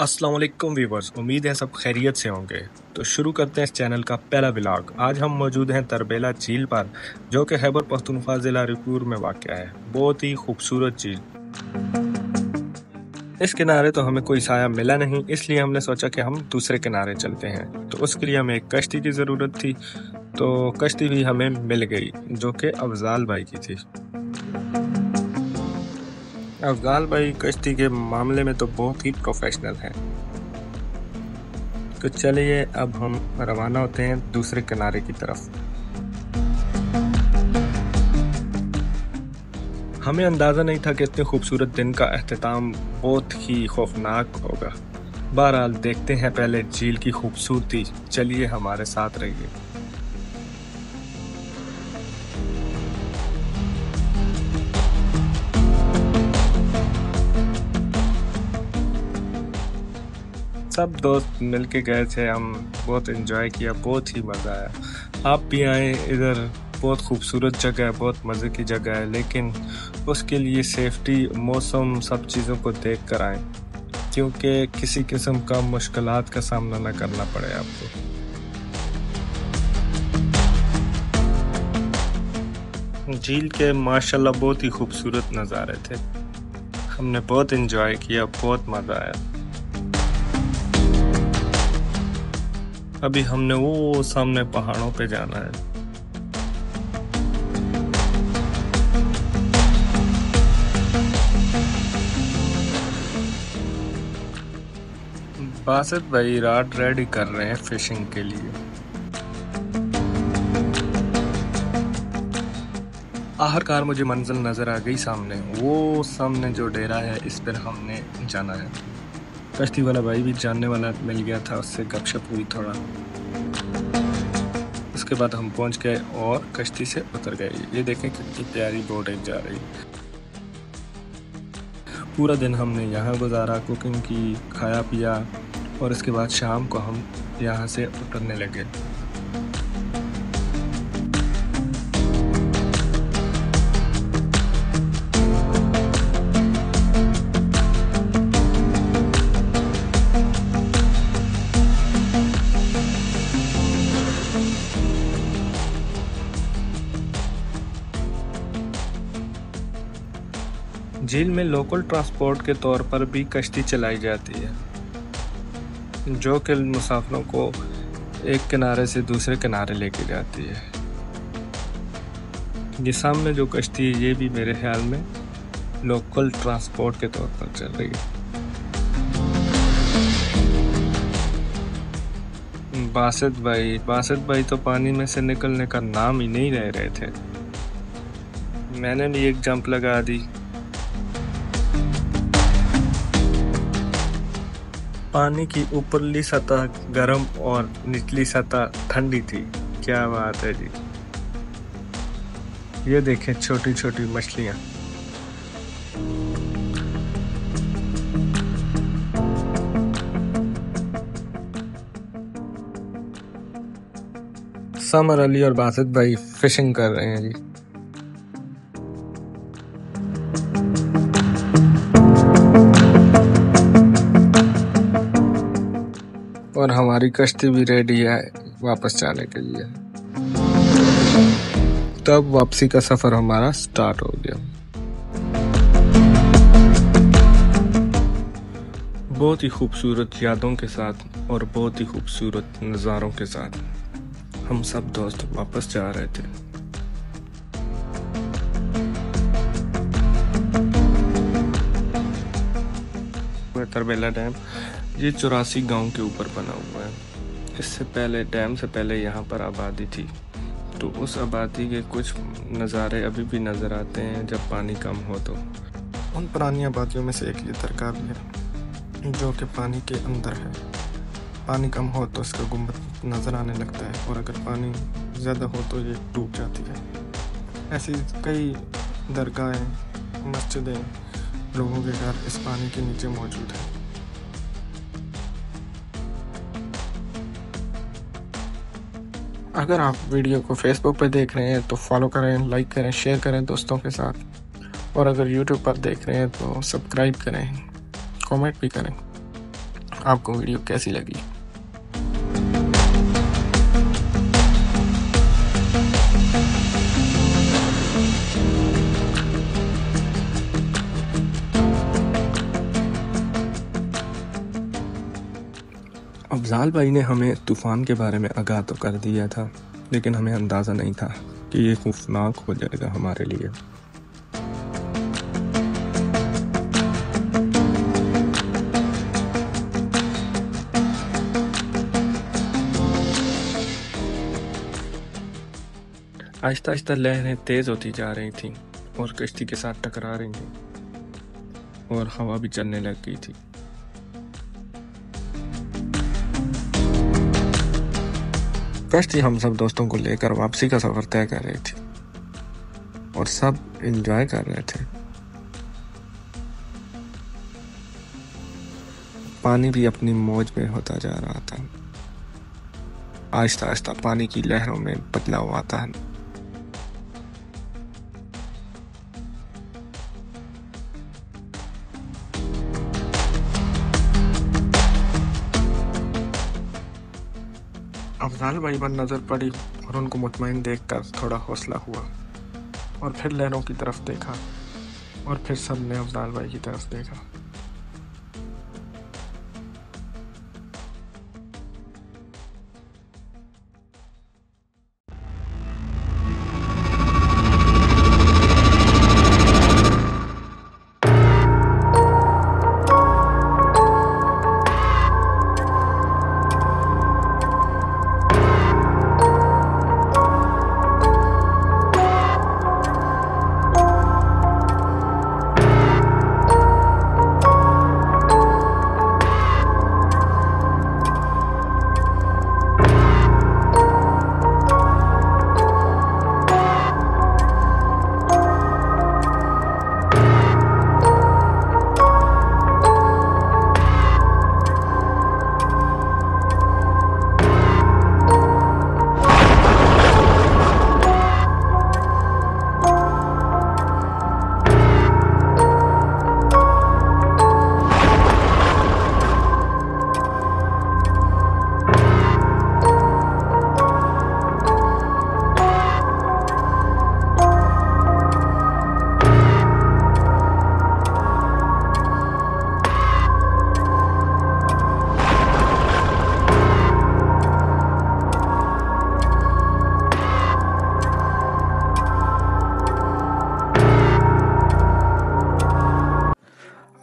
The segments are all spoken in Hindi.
अस्सलाम वालेकुम वीवर्स उम्मीद है सब खैरियत से होंगे। तो शुरू करते हैं इस चैनल का पहला व्लॉग आज हम मौजूद हैं तरबेला झील पर, जो कि हैबर पख्तूनख्वा ज़िला रिपूर में वाक़ है। बहुत ही खूबसूरत झील। इस किनारे तो हमें कोई साया मिला नहीं, इसलिए हमने सोचा कि हम दूसरे किनारे चलते हैं। तो उसके लिए हमें एक कश्ती की ज़रूरत थी तो कश्ती भी हमें मिल गई, जो कि अफजाल भाई की थी। अफगान भाई कश्ती के मामले में तो बहुत ही प्रोफेशनल हैं। तो चलिए, अब हम रवाना होते हैं दूसरे किनारे की तरफ़। हमें अंदाज़ा नहीं था कि इतने खूबसूरत दिन का अहतमाम बहुत ही खौफनाक होगा। बहरहाल, देखते हैं पहले झील की खूबसूरती। चलिए, हमारे साथ रहिए। सब दोस्त मिल के गए थे, हम बहुत इन्जॉय किया, बहुत ही मज़ा आया। आप भी आए इधर, बहुत खूबसूरत जगह है, बहुत मज़े की जगह है, लेकिन उसके लिए सेफ्टी मौसम, सब चीज़ों को देख कर आएँ। क्योंकि किसी किस्म का मुश्किल का सामना ना करना पड़े आपको। झील के माशाल्लाह बहुत ही खूबसूरत नज़ारे थे। हमने बहुत इन्जॉय किया, बहुत मज़ा आया। अभी हमने वो सामने पहाड़ों पे जाना है। बासित भाई, रात रेडी कर रहे हैं फिशिंग के लिए। आखिरकार मुझे मंजिल नज़र आ गई सामने। वो सामने जो डेरा है, इस पर हमने जाना है। कश्ती वाला भाई भी जानने वाला मिल गया था, उससे गपशप हुई थोड़ा। उसके बाद हम पहुँच गए और कश्ती से उतर गए। ये देखें कितनी प्यारी बोट एक जा रही। पूरा दिन हमने यहाँ गुजारा कुकिंग की खाया पिया और इसके बाद शाम को हम यहाँ से उतरने लगे। झील में लोकल ट्रांसपोर्ट के तौर पर भी कश्ती चलाई जाती है, जो कि मुसाफिरों को एक किनारे से दूसरे किनारे लेके जाती है। ये सामने जो कश्ती है, ये भी मेरे ख्याल में लोकल ट्रांसपोर्ट के तौर पर चल रही है। बासित भाई बासित भाई तो पानी में से निकलने का नाम ही नहीं रह रहे थे। मैंने भी एक जंप लगा दी। पानी की ऊपरली सतह गर्म और निचली सतह ठंडी थी। क्या बात है जी। ये देखें छोटी छोटी मछलियाँ। समर अली और बासित भाई फिशिंग कर रहे हैं जी। और हमारी कश्ती भी रेडी है वापस जाने के लिए। तब वापसी का सफ़र हमारा स्टार्ट हो गया। बहुत ही खूबसूरत यादों के साथ और बहुत ही खूबसूरत नज़ारों के साथ हम सब दोस्त वापस जा रहे थे। तरबेला डैम। ये चौरासी गाँव के ऊपर बना हुआ है। इससे पहले, डैम से पहले यहाँ पर आबादी थी। तो उस आबादी के कुछ नज़ारे अभी भी नज़र आते हैं, जब पानी कम हो तो। उन पुरानी आबादियों में से एक ये भी है, जो कि पानी के अंदर है। पानी कम हो तो इसका गुंबद नज़र आने लगता है, और अगर पानी ज़्यादा हो तो ये डूब जाती है। ऐसी कई दरगाहें, मस्जिदें, लोगों के घर इस पानी के नीचे मौजूद हैं। अगर आप वीडियो को फेसबुक पर देख रहे हैं तो फॉलो करें लाइक करें शेयर करें दोस्तों के साथ। और अगर यूट्यूब पर देख रहे हैं तो सब्सक्राइब करें कमेंट भी करें। आपको वीडियो कैसी लगी? अफजाल भाई ने हमें तूफ़ान के बारे में आगाह तो कर दिया था, लेकिन हमें अंदाज़ा नहीं था कि ये खौफनाक हो जाएगा हमारे लिए। आहिस्ता आहिस्ता लहरें तेज़ होती जा रही थीं और कश्ती के साथ टकरा रही थीं और हवा भी चलने लग गई थी। ही हम सब दोस्तों को लेकर वापसी का सफ़र तय कर रहे थे और सब एंजॉय कर रहे थे। पानी भी अपनी मौज में होता जा रहा था। आहिस्ता आहिस्ता पानी की लहरों में बदलाव आता है। अफजाल भाई पर नज़र पड़ी और उनको मुतमिन देख कर थोड़ा हौसला हुआ और फिर लहरों की तरफ़ देखा और फिर सबने अफजाल भाई की तरफ़ देखा।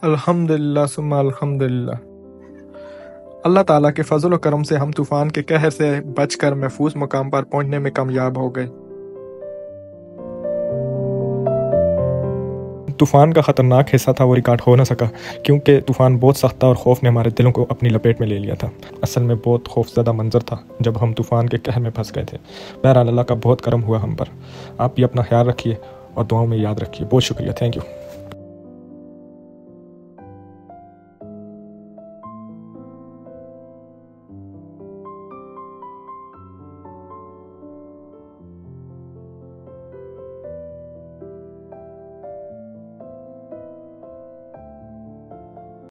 अल्हम्दुलिल्लाह अल्हम्दुलिल्लाह। अल्लाह ताला के फजल करम से हम तूफ़ान के कहर से बचकर महफूज मुकाम पर पहुँचने में कामयाब हो गए। तूफ़ान का ख़तरनाक हिस्सा था, वो रिकॉर्ड हो ना सका, क्योंकि तूफ़ान बहुत सख्त था और खौफ ने हमारे दिलों को अपनी लपेट में ले लिया था। असल में बहुत खौफजदा मंजर था, जब हम तूफ़ान के कहर में फंस गए थे। बहरहाल, अल्लाह का बहुत करम हुआ हम पर। आप भी अपना ख्याल रखिए और दुआओं में याद रखिए। बहुत शुक्रिया। Thank you